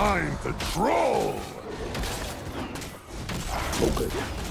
Time to troll! Okay.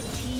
Red team.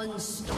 Unstoppable.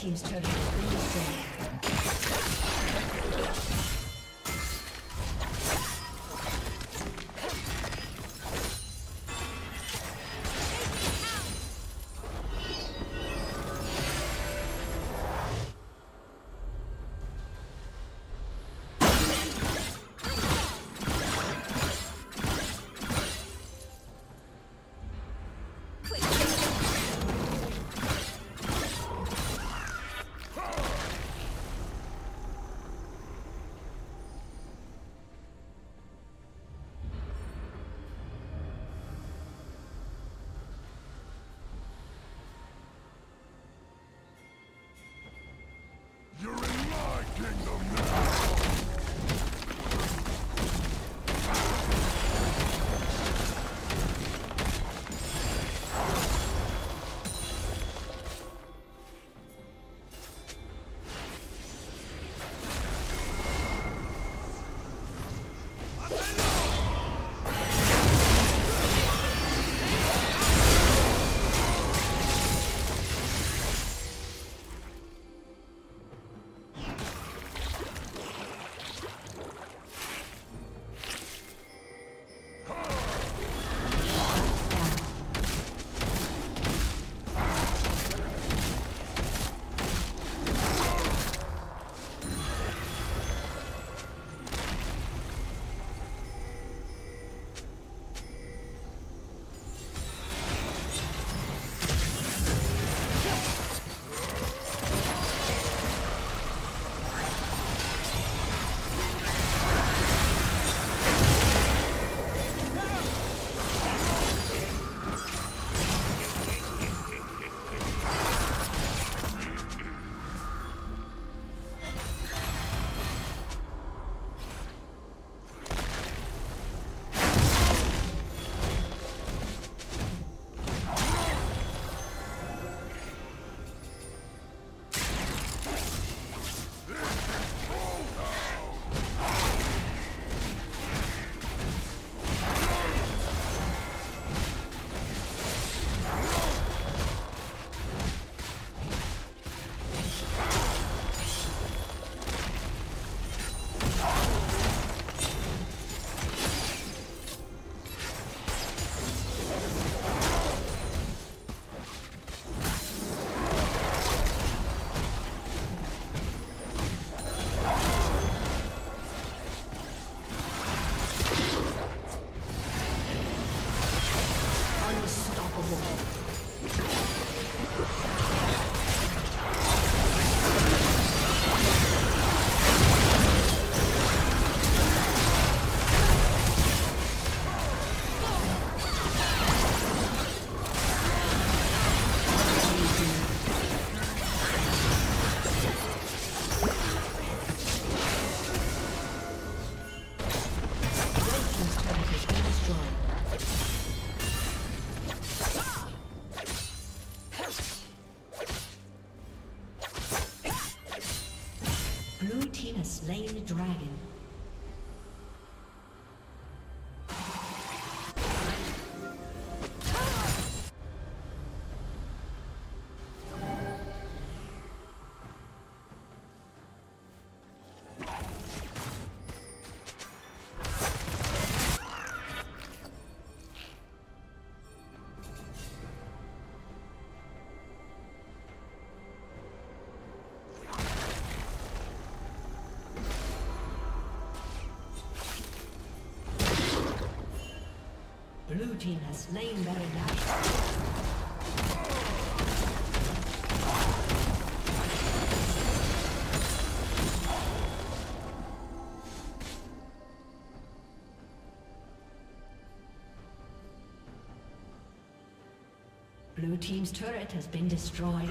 Team's turret You're in team has slain Blue team's turret has been destroyed.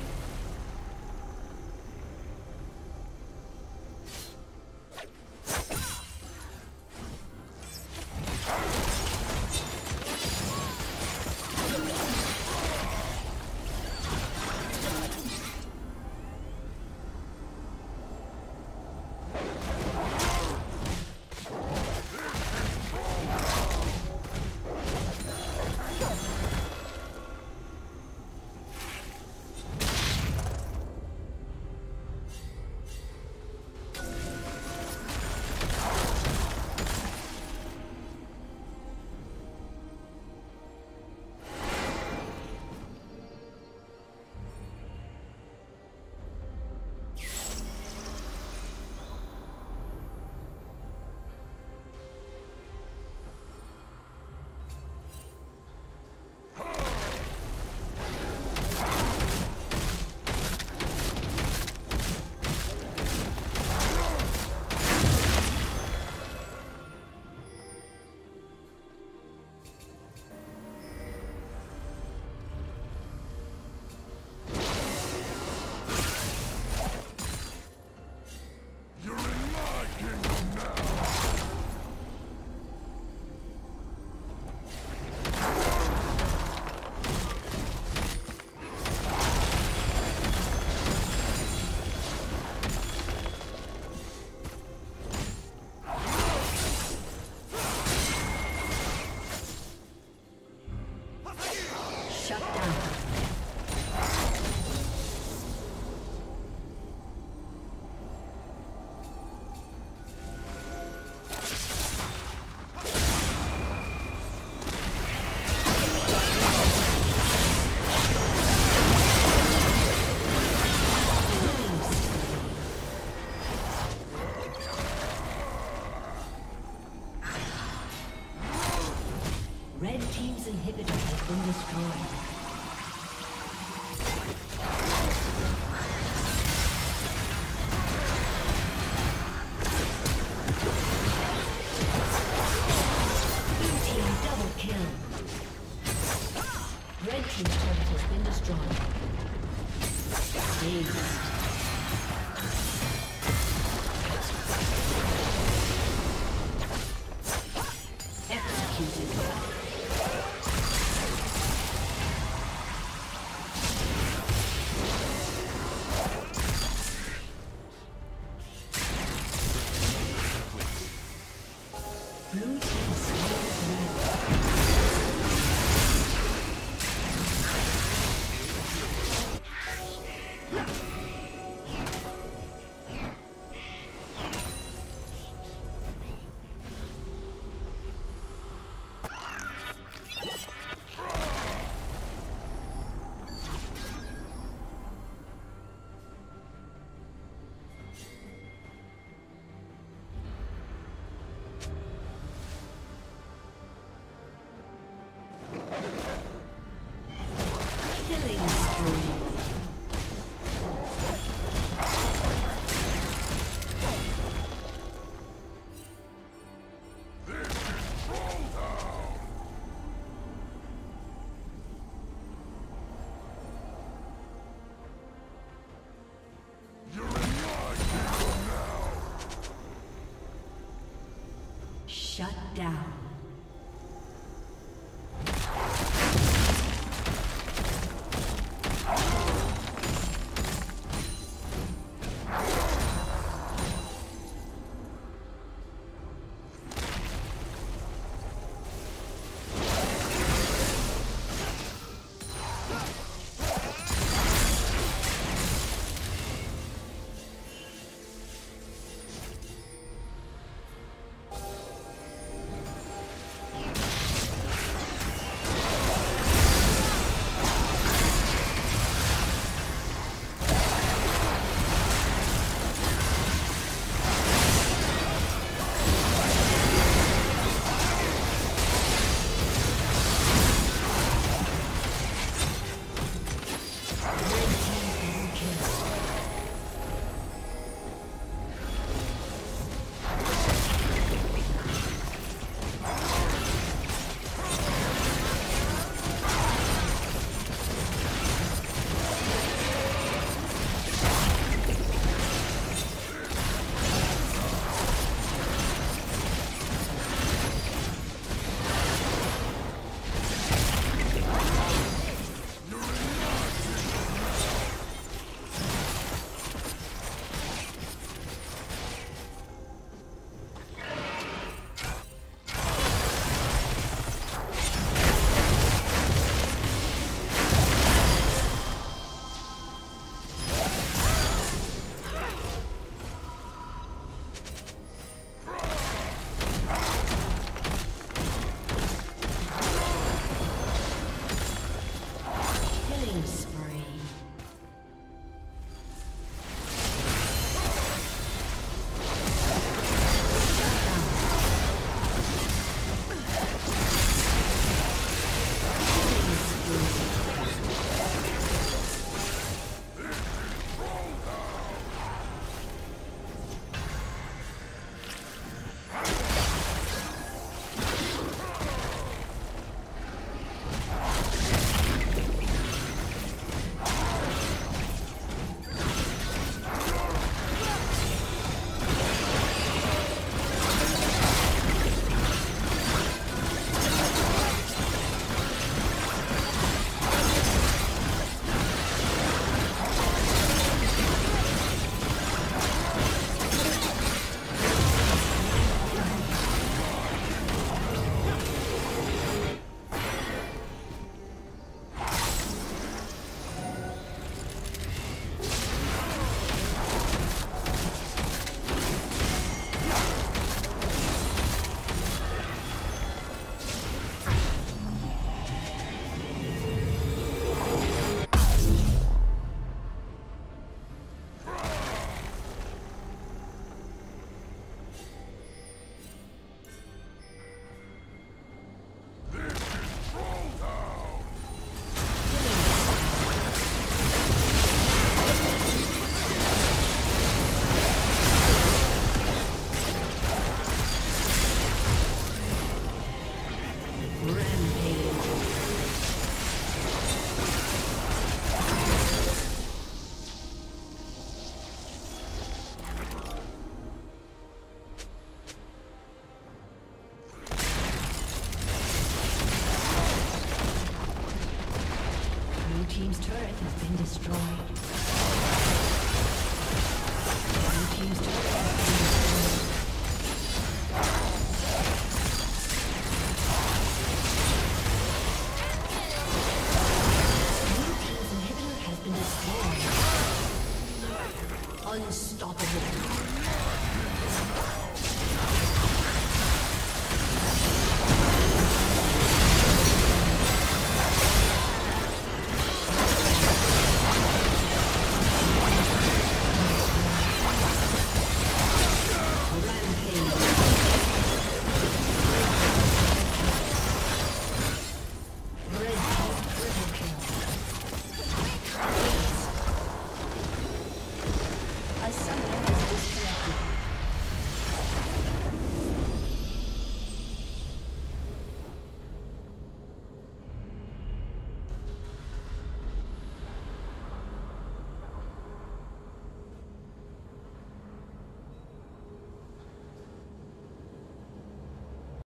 been destroyed. Shut down.